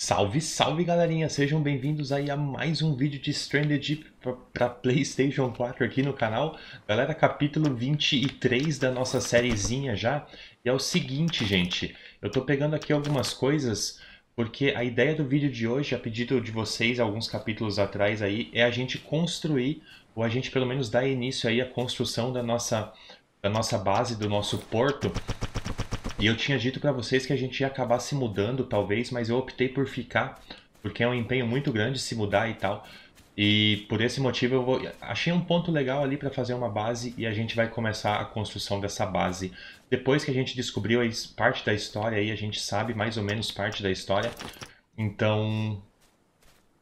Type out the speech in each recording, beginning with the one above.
Salve, salve galerinha, sejam bem-vindos aí a mais um vídeo de Stranded Deep para PlayStation 4 aqui no canal. Galera, capítulo 23 da nossa sériezinha já. E é o seguinte, gente, eu tô pegando aqui algumas coisas porque a ideia do vídeo de hoje, a pedido de vocês alguns capítulos atrás aí, é a gente construir, ou a gente pelo menos dar início aí à construção da nossa, da nossa base, do nosso porto, e eu tinha dito para vocês que a gente ia acabar se mudando, talvez, mas eu optei por ficar, porque é um empenho muito grande se mudar e tal. E por esse motivo eu vou... achei um ponto legal ali para fazer uma base e a gente vai começar a construção dessa base. Depois que a gente descobriu parte da história aí, a gente sabe mais ou menos parte da história. Então,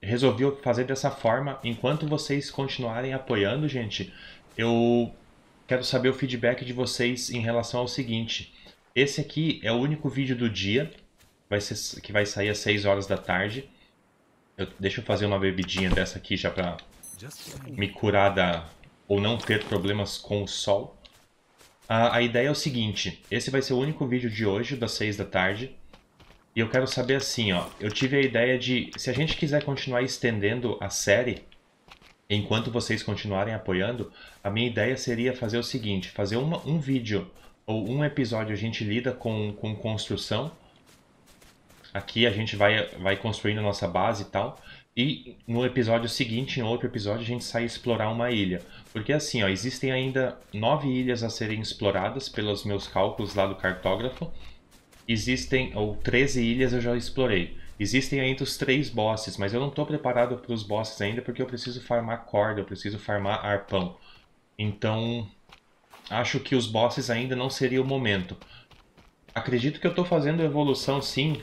resolvi fazer dessa forma. Enquanto vocês continuarem apoiando, gente, eu quero saber o feedback de vocês em relação ao seguinte. Esse aqui é o único vídeo do dia, vai ser, que vai sair às 6 horas da tarde. Eu, deixa eu fazer uma bebidinha dessa aqui já pra me curar da, ou não ter problemas com o sol. A, a ideia é o seguinte, esse vai ser o único vídeo de hoje, das 6 da tarde. E eu quero saber assim, ó, eu tive a ideia de, se a gente quiser continuar estendendo a série, enquanto vocês continuarem apoiando, a minha ideia seria fazer o seguinte, fazer uma, um vídeo ou um episódio a gente lida com, com construção. Aqui a gente vai, vai construindo a nossa base e tal. E no episódio seguinte, em outro episódio, a gente sai explorar uma ilha. Porque assim, ó, existem ainda nove ilhas a serem exploradas pelos meus cálculos lá do cartógrafo. Existem, ou 13 ilhas eu já explorei. Existem ainda os três bosses, mas eu não estou preparado para os bosses ainda porque eu preciso farmar corda, eu preciso farmar arpão. Então, acho que os bosses ainda não seria o momento. Acredito que eu estou fazendo evolução sim.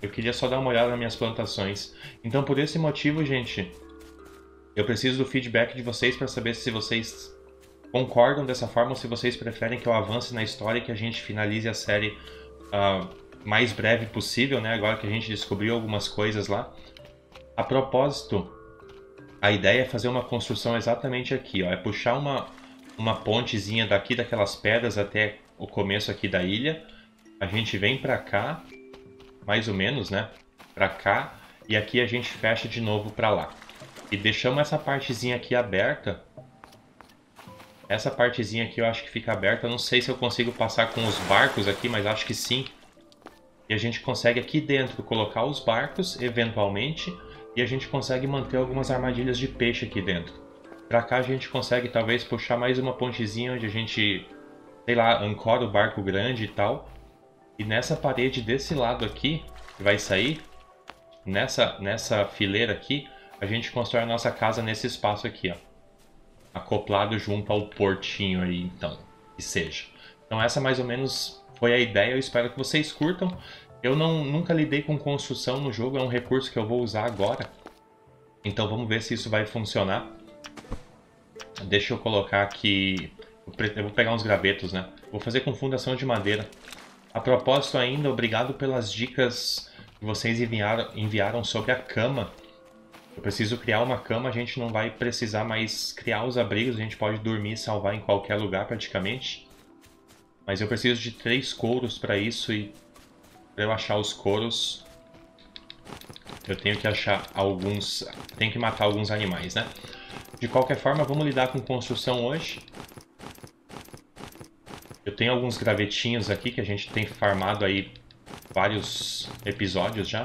Eu queria só dar uma olhada nas minhas plantações. Então por esse motivo, gente, eu preciso do feedback de vocês para saber se vocês concordam dessa forma ou se vocês preferem que eu avance na história e que a gente finalize a série uh, mais breve possível, né? Agora que a gente descobriu algumas coisas lá. A propósito, a ideia é fazer uma construção exatamente aqui, ó. É puxar uma, uma pontezinha daqui daquelas pedras até o começo aqui da ilha. A gente vem para cá, mais ou menos, né? Para cá e aqui a gente fecha de novo para lá. E deixamos essa partezinha aqui aberta. Essa partezinha aqui eu acho que fica aberta. Não sei se eu consigo passar com os barcos aqui, mas acho que sim. E a gente consegue aqui dentro colocar os barcos, eventualmente e a gente consegue manter algumas armadilhas de peixe aqui dentro. Pra cá a gente consegue talvez puxar mais uma pontezinha onde a gente, sei lá, ancora o barco grande e tal. E nessa parede desse lado aqui, que vai sair, nessa, nessa fileira aqui, a gente constrói a nossa casa nesse espaço aqui, ó. Acoplado junto ao portinho aí, então, que seja. Então essa mais ou menos foi a ideia, eu espero que vocês curtam. Eu não, nunca lidei com construção no jogo, é um recurso que eu vou usar agora. Então vamos ver se isso vai funcionar. Deixa eu colocar aqui... Eu vou pegar uns gravetos, né? Vou fazer com fundação de madeira. A propósito ainda, obrigado pelas dicas que vocês enviaram, enviaram sobre a cama. Eu preciso criar uma cama, a gente não vai precisar mais criar os abrigos, a gente pode dormir e salvar em qualquer lugar praticamente. Mas eu preciso de três couros para isso e para eu achar os couros, eu tenho que achar alguns... Tenho que matar alguns animais, né? De qualquer forma, vamos lidar com construção hoje. Eu tenho alguns gravetinhos aqui que a gente tem farmado aí vários episódios já.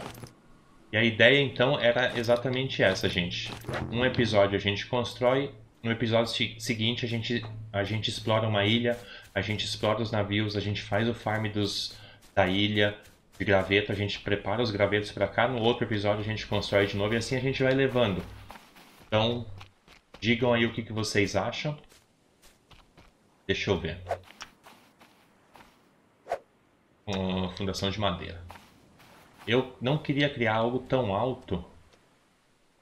E a ideia então era exatamente essa, gente. Um episódio a gente constrói, no episódio seguinte a gente, a gente explora uma ilha, a gente explora os navios, a gente faz o farm dos, da ilha, graveto, a gente prepara os gravetos para cá, no outro episódio a gente constrói de novo e assim a gente vai levando. Então, digam aí o que, que vocês acham. Deixa eu ver. Uma fundação de madeira. Eu não queria criar algo tão alto.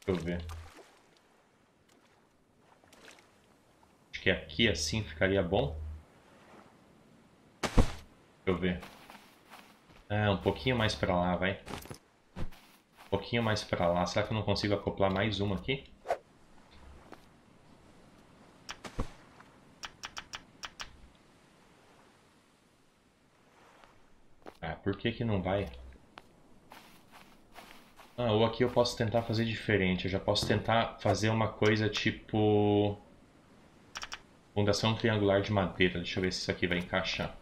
Deixa eu ver. Acho que aqui assim ficaria bom. Deixa eu ver. É, um pouquinho mais pra lá, vai. Um pouquinho mais pra lá. Será que eu não consigo acoplar mais uma aqui? Ah, por que que não vai? Ah, ou aqui eu posso tentar fazer diferente. Eu já posso tentar fazer uma coisa tipo... Fundação triangular de madeira. Deixa eu ver se isso aqui vai encaixar.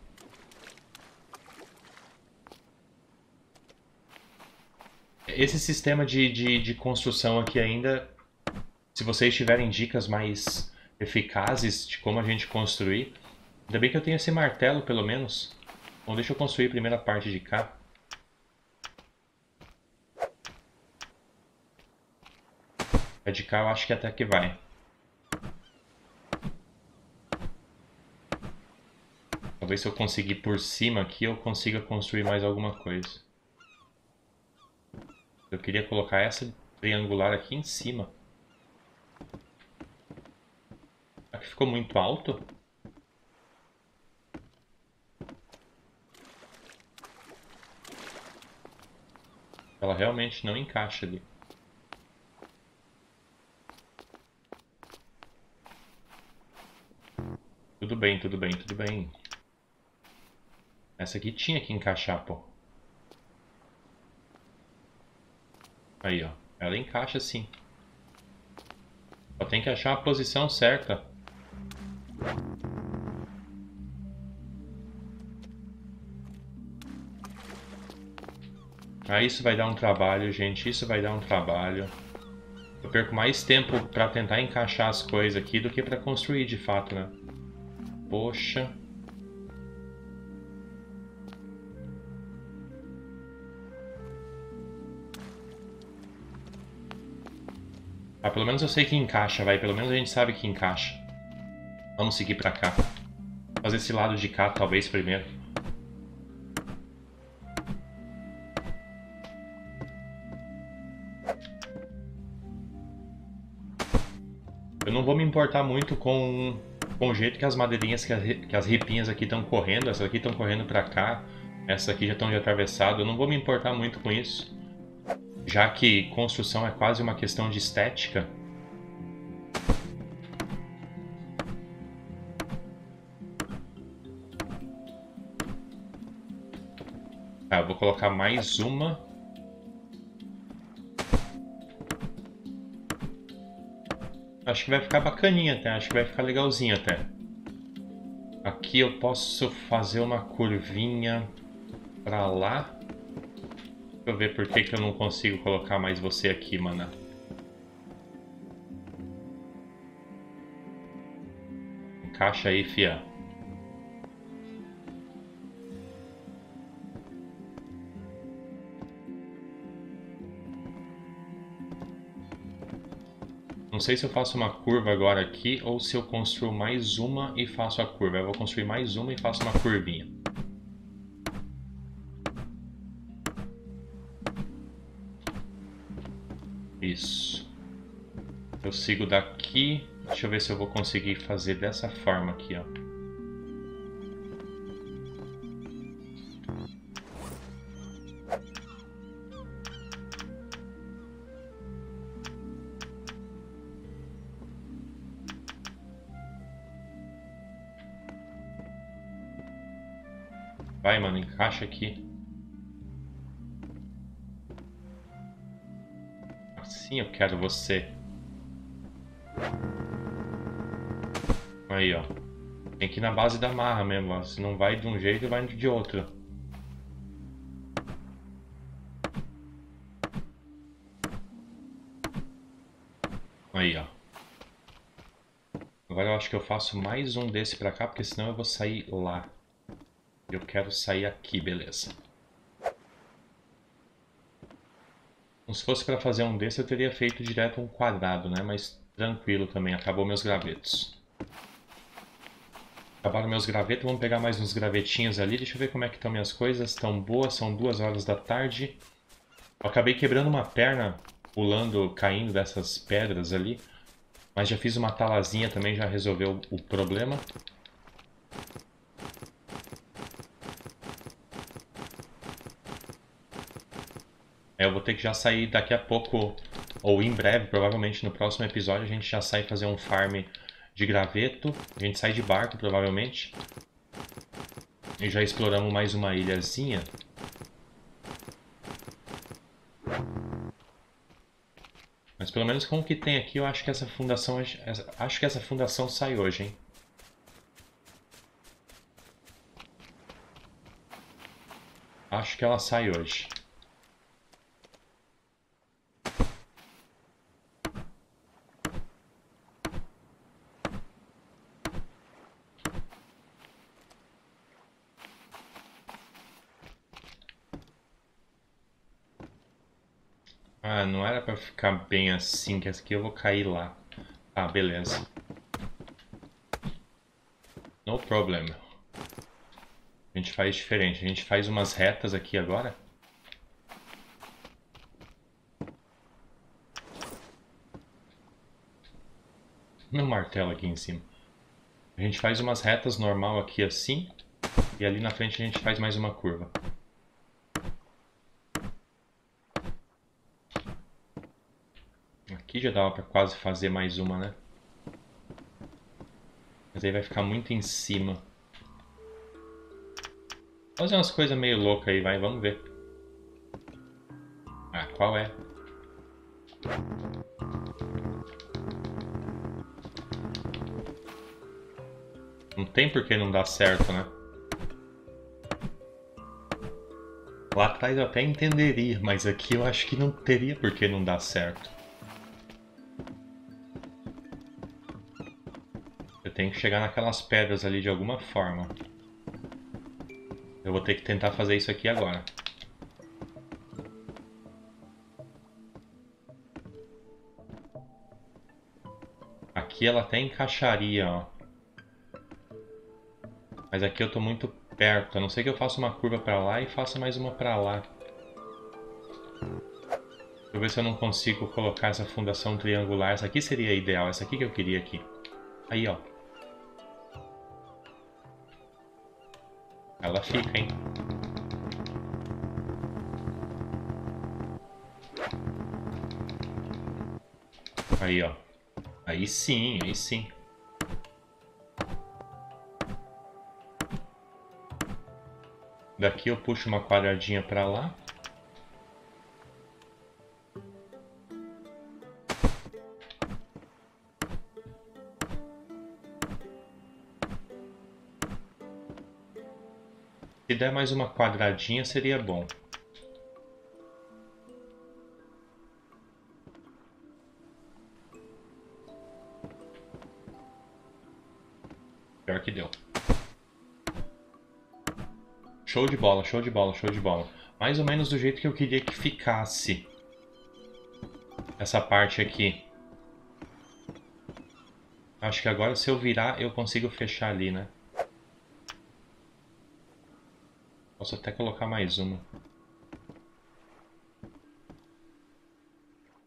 Esse sistema de, de, de construção aqui ainda, se vocês tiverem dicas mais eficazes de como a gente construir, ainda bem que eu tenho esse martelo pelo menos. Bom, deixa eu construir a primeira parte de cá. A de cá eu acho que até que vai. Talvez se eu conseguir por cima aqui eu consiga construir mais alguma coisa. Queria colocar essa triangular aqui em cima. Que ficou muito alto? Ela realmente não encaixa ali. Tudo bem, tudo bem, tudo bem. Essa aqui tinha que encaixar, pô. Aí, ó. Ela encaixa sim. Só tem que achar a posição certa. Ah, isso vai dar um trabalho, gente. Isso vai dar um trabalho. Eu perco mais tempo para tentar encaixar as coisas aqui do que para construir de fato, né? Poxa. Ah, pelo menos eu sei que encaixa, vai. Pelo menos a gente sabe que encaixa. Vamos seguir pra cá. Fazer esse lado de cá, talvez, primeiro. Eu não vou me importar muito com, com o jeito que as madeirinhas, que as, que as ripinhas aqui estão correndo. Essas aqui estão correndo pra cá. Essas aqui já estão de atravessado. Eu não vou me importar muito com isso já que construção é quase uma questão de estética. Tá, eu vou colocar mais uma. Acho que vai ficar bacaninha até, acho que vai ficar legalzinho até. Aqui eu posso fazer uma curvinha para lá. Deixa eu ver por que, que eu não consigo colocar mais você aqui, mana. Encaixa aí, fia. Não sei se eu faço uma curva agora aqui ou se eu construo mais uma e faço a curva. Eu vou construir mais uma e faço uma curvinha. Isso. Eu sigo daqui. Deixa eu ver se eu vou conseguir fazer dessa forma aqui, ó. Vai, mano, encaixa aqui. Assim eu quero você. Aí, ó. Tem que ir na base da marra mesmo, ó. Se não vai de um jeito, vai de outro. Aí, ó. Agora eu acho que eu faço mais um desse pra cá, porque senão eu vou sair lá. Eu quero sair aqui, beleza. Se fosse para fazer um desse, eu teria feito direto um quadrado, né? Mas tranquilo também, acabou meus gravetos. Acabaram meus gravetos, vamos pegar mais uns gravetinhos ali. Deixa eu ver como é que estão minhas coisas. Estão boas, são duas horas da tarde. Eu acabei quebrando uma perna, pulando, caindo dessas pedras ali. Mas já fiz uma talazinha também, já resolveu o problema. Eu vou ter que já sair daqui a pouco, ou em breve, provavelmente no próximo episódio, a gente já sai fazer um farm de graveto. A gente sai de barco, provavelmente. E já exploramos mais uma ilhazinha. Mas pelo menos com o que tem aqui, eu acho que essa fundação, acho que essa fundação sai hoje, hein? Acho que ela sai hoje. Ah, não era pra ficar bem assim, que essa aqui eu vou cair lá. Ah, beleza. No problem. A gente faz diferente. A gente faz umas retas aqui agora. Meu martelo aqui em cima. A gente faz umas retas normal aqui assim. E ali na frente a gente faz mais uma curva. Aqui já dava pra quase fazer mais uma, né? Mas aí vai ficar muito em cima. Fazer umas coisas meio loucas aí, vai, vamos ver. Ah, qual é? Não tem por que não dar certo, né? Lá atrás eu até entenderia, mas aqui eu acho que não teria por que não dar certo. Tenho que chegar naquelas pedras ali de alguma forma. Eu vou ter que tentar fazer isso aqui agora. Aqui ela até encaixaria, ó. Mas aqui eu tô muito perto. A não ser que eu faça uma curva pra lá e faça mais uma pra lá. Deixa eu ver se eu não consigo colocar essa fundação triangular. Essa aqui seria ideal. Essa aqui que eu queria aqui. Aí, ó. Ela fica, hein? Aí, ó. Aí sim, aí sim. Daqui eu puxo uma quadradinha pra lá. Der mais uma quadradinha seria bom. Pior que deu. Show de bola, show de bola, show de bola. Mais ou menos do jeito que eu queria que ficasse. Essa parte aqui. Acho que agora se eu virar eu consigo fechar ali, né? Posso até colocar mais uma.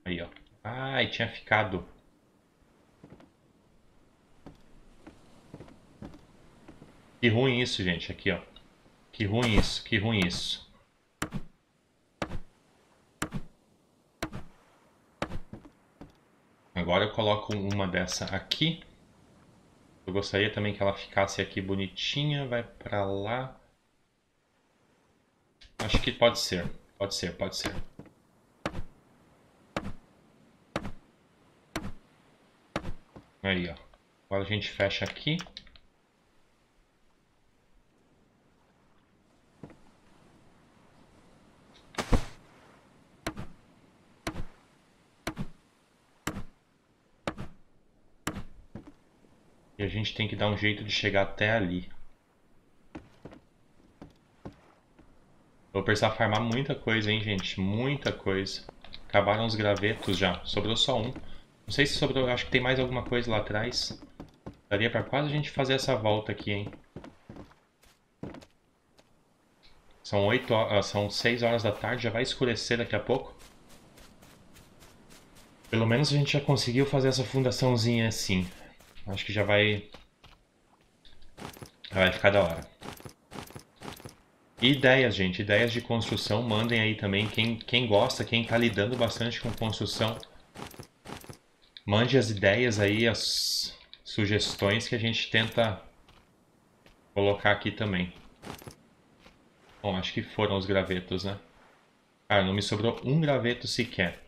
Aí, ó. Ai, tinha ficado. Que ruim isso, gente. Aqui, ó. Que ruim isso, que ruim isso. Agora eu coloco uma dessa aqui. Eu gostaria também que ela ficasse aqui bonitinha. Vai pra lá. Acho que pode ser. Pode ser, pode ser. Aí, ó. Agora a gente fecha aqui. E a gente tem que dar um jeito de chegar até ali. Vou precisar farmar muita coisa, hein, gente? Muita coisa. Acabaram os gravetos já. Sobrou só um. Não sei se sobrou... Acho que tem mais alguma coisa lá atrás. Daria pra quase a gente fazer essa volta aqui, hein? São, 8 horas, ah, são 6 horas da tarde. Já vai escurecer daqui a pouco. Pelo menos a gente já conseguiu fazer essa fundaçãozinha assim. Acho que já vai... Vai ficar da hora. Ideias, gente, ideias de construção, mandem aí também. Quem, quem gosta, quem está lidando bastante com construção, mande as ideias aí, as sugestões que a gente tenta colocar aqui também. Bom, acho que foram os gravetos, né? Ah, não me sobrou um graveto sequer.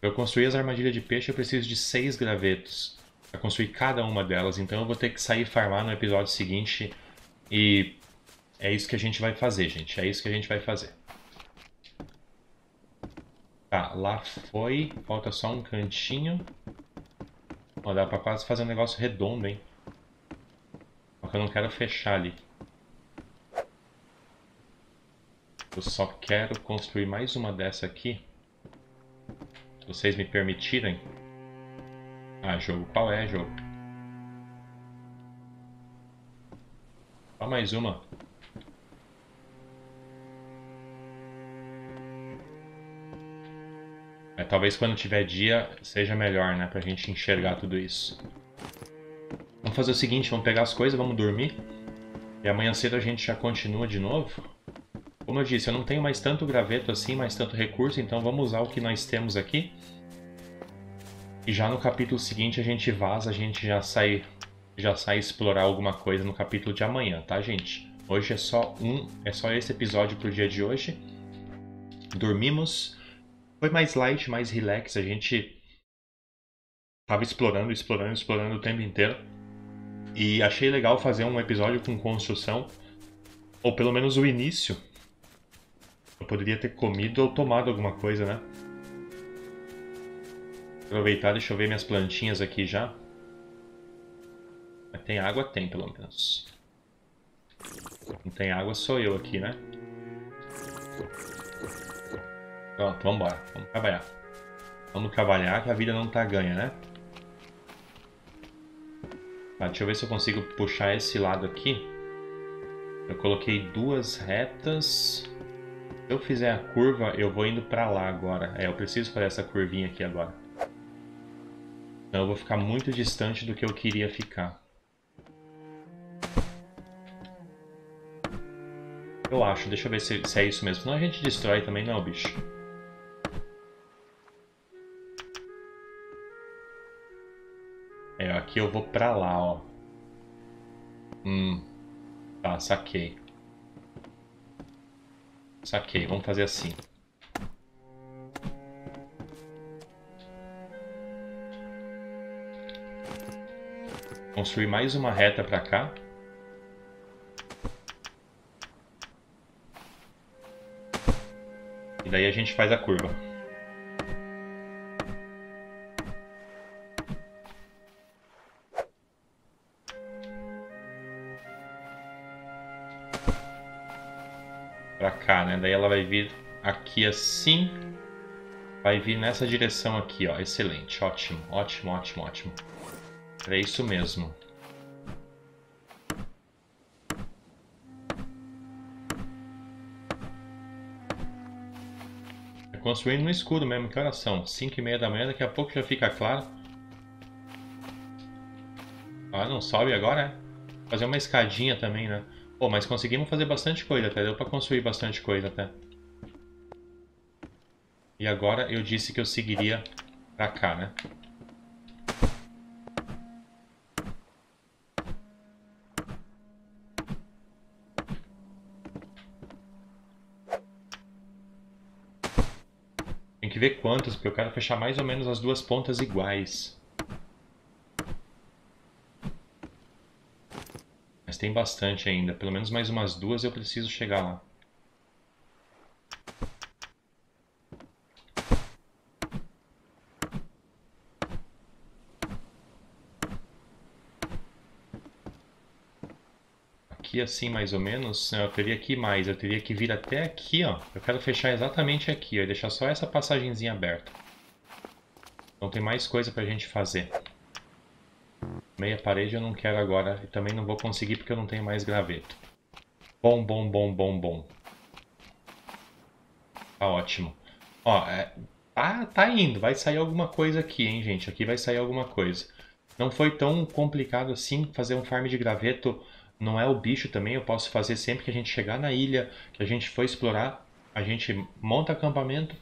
Para eu construir as armadilhas de peixe, eu preciso de seis gravetos para construir cada uma delas. Então eu vou ter que sair farmar no episódio seguinte e é isso que a gente vai fazer, gente. É isso que a gente vai fazer. Tá, lá foi. Falta só um cantinho. Ó, dá pra quase fazer um negócio redondo, hein? Só que eu não quero fechar ali. Eu só quero construir mais uma dessa aqui. Se vocês me permitirem. Ah, jogo. Qual é, jogo? Só mais uma. Talvez quando tiver dia seja melhor, né? Pra gente enxergar tudo isso. Vamos fazer o seguinte, vamos pegar as coisas, vamos dormir. E amanhã cedo a gente já continua de novo. Como eu disse, eu não tenho mais tanto graveto assim, mais tanto recurso, então vamos usar o que nós temos aqui. E já no capítulo seguinte a gente vaza, a gente já sai, já sai explorar alguma coisa no capítulo de amanhã, tá, gente? Hoje é só um, é só esse episódio pro dia de hoje. Dormimos. Foi mais light, mais relax. A gente tava explorando, explorando, explorando o tempo inteiro. E achei legal fazer um episódio com construção, ou pelo menos o início. Eu poderia ter comido ou tomado alguma coisa, né? Aproveitar, deixa eu ver minhas plantinhas aqui já. Mas tem água? Tem, pelo menos. Não tem água, sou eu aqui, né? Pronto, vamos embora. Vamos trabalhar. Vamos trabalhar que a vida não tá ganha, né? Tá, deixa eu ver se eu consigo puxar esse lado aqui. Eu coloquei duas retas. Se eu fizer a curva, eu vou indo pra lá agora. É, eu preciso fazer essa curvinha aqui agora. Então eu vou ficar muito distante do que eu queria ficar. Eu acho, deixa eu ver se, se é isso mesmo. Senão a gente destrói também, não, bicho. É, aqui eu vou pra lá, ó. Hum. Tá, saquei. Saquei, vamos fazer assim. Construir mais uma reta pra cá. E daí a gente faz a curva. Cá, né? Daí ela vai vir aqui assim, vai vir nessa direção aqui, ó. Excelente, ótimo, ótimo, ótimo, ótimo. É isso mesmo. É construindo no escuro mesmo, que horas são? 5 e meia da manhã, daqui a pouco já fica claro. Ah, não sobe agora, é? Fazer uma escadinha também, né? Pô, mas conseguimos fazer bastante coisa até, deu pra construir bastante coisa até. E agora eu disse que eu seguiria pra cá, né? Tem que ver quantos, porque eu quero fechar mais ou menos as duas pontas iguais. Mas tem bastante ainda. Pelo menos mais umas duas eu preciso chegar lá. Aqui assim mais ou menos, eu teria que ir mais. Eu teria que vir até aqui, ó. Eu quero fechar exatamente aqui, ó. E deixar só essa passagenzinha aberta. Então tem mais coisa pra gente fazer. Meia parede eu não quero agora e também não vou conseguir porque eu não tenho mais graveto. Bom, bom, bom, bom, bom. Tá ótimo. Ó, é, tá, tá indo. Vai sair alguma coisa aqui, hein, gente. Aqui vai sair alguma coisa. Não foi tão complicado assim fazer um farm de graveto. Não é o bicho também. Eu posso fazer sempre que a gente chegar na ilha, que a gente for explorar. A gente monta acampamento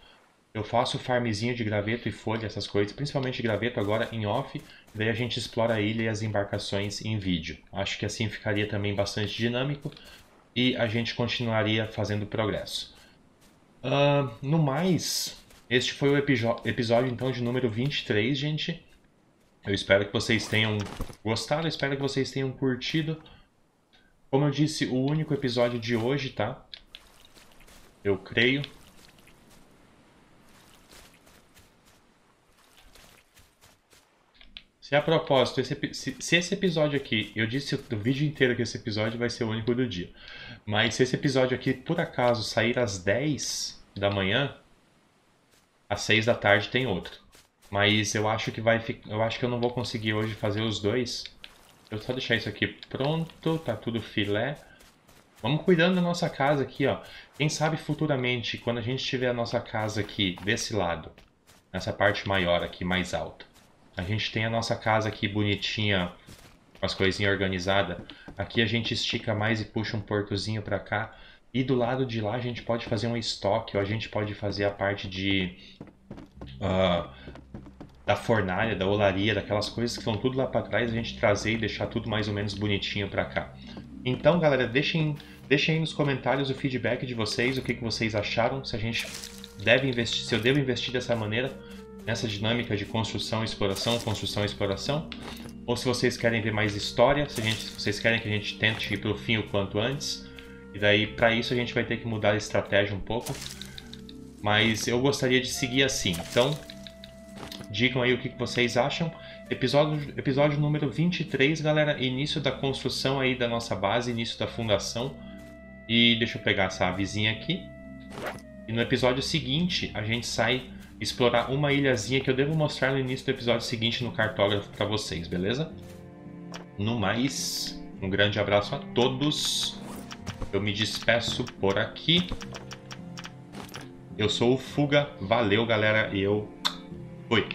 eu faço farmzinho de graveto e folha, essas coisas, principalmente graveto agora em off, daí a gente explora a ilha e as embarcações em vídeo. Acho que assim ficaria também bastante dinâmico e a gente continuaria fazendo progresso. Uh, no mais, Este foi o episódio, então, de número 23, gente. Eu espero que vocês tenham gostado, espero que vocês tenham curtido. Como eu disse, o único episódio de hoje, tá? Eu creio. Se a propósito, esse, se, se, esse episódio aqui, eu disse o vídeo inteiro que esse episódio vai ser o único do dia, mas se esse episódio aqui por acaso sair às 10 da manhã, às 6 da tarde tem outro. Mas eu acho que vai eu acho que eu não vou conseguir hoje fazer os dois. Eu só deixar isso aqui pronto, tá tudo filé. Vamos cuidando da nossa casa aqui, ó. Quem sabe futuramente, quando a gente tiver a nossa casa aqui desse lado, nessa parte maior aqui, mais alta, a gente tem a nossa casa aqui bonitinha, com as coisinhas organizadas. Aqui a gente estica mais e puxa um portozinho para cá. E do lado de lá a gente pode fazer um estoque, ou a gente pode fazer a parte de... Uh, da fornalha, da olaria, daquelas coisas que estão tudo lá para trás, a gente trazer e deixar tudo mais ou menos bonitinho para cá. Então, galera, deixem, deixem aí nos comentários o feedback de vocês, o que, que vocês acharam, se a gente deve investir, se eu devo investir dessa maneira, nessa dinâmica de construção, exploração, construção, exploração, ou se vocês querem ver mais história, se, gente, se vocês querem que a gente tente ir para o fim o quanto antes, e daí para isso a gente vai ter que mudar a estratégia um pouco, mas eu gostaria de seguir assim, então digam aí o que vocês acham. Episódio, episódio número 23, galera, início da construção aí da nossa base, início da fundação, e deixa eu pegar essa avezinha aqui, e no episódio seguinte a gente sai explorar uma ilhazinha que eu devo mostrar no início do episódio seguinte no cartógrafo para vocês, beleza? No mais, um grande abraço a todos. Eu me despeço por aqui. Eu sou o Fuga. Valeu, galera. E eu fui.